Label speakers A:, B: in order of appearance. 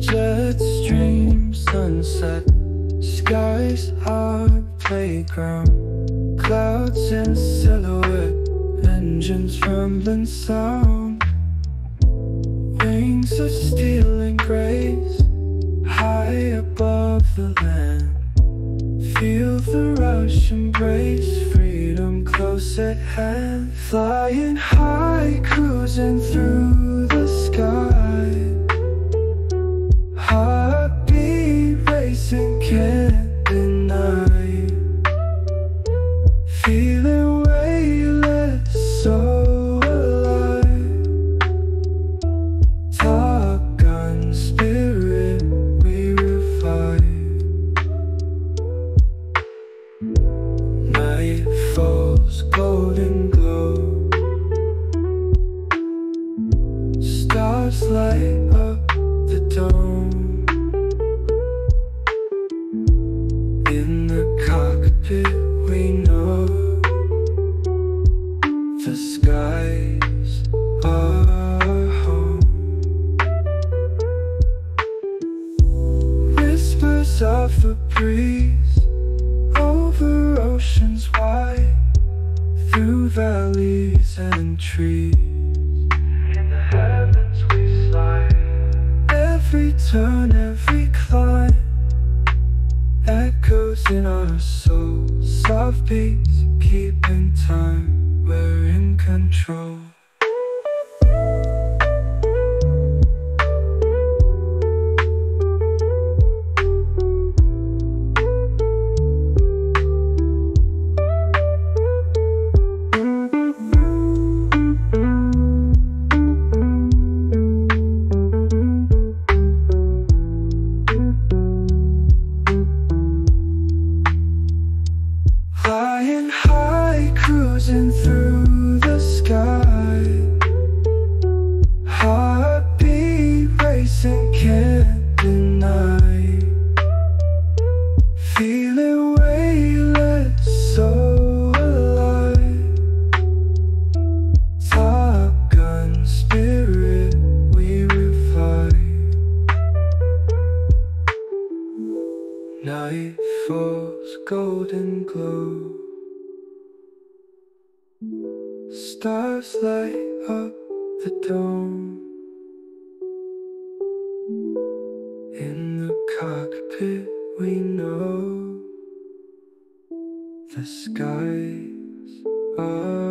A: Jet stream, sunset, skies our playground, clouds in silhouette, engines rumbling sound, wings of steel and grace, high above the land. Feel the rush, embrace freedom close at hand Flying high, cruising through the sky light up the dome In the cockpit we know The skies are home Whispers of a breeze over oceans wide, through valleys and trees. Every turn, every climb, echoes in our souls. Soft beats, keeping time. We're in control. Flying high, cruising through the sky. Heartbeat racing, can't deny. Feeling weightless, so alive. Top gun spirit, we revive. Night falls, golden glow. Stars light up the dome. In the cockpit, we know the skies are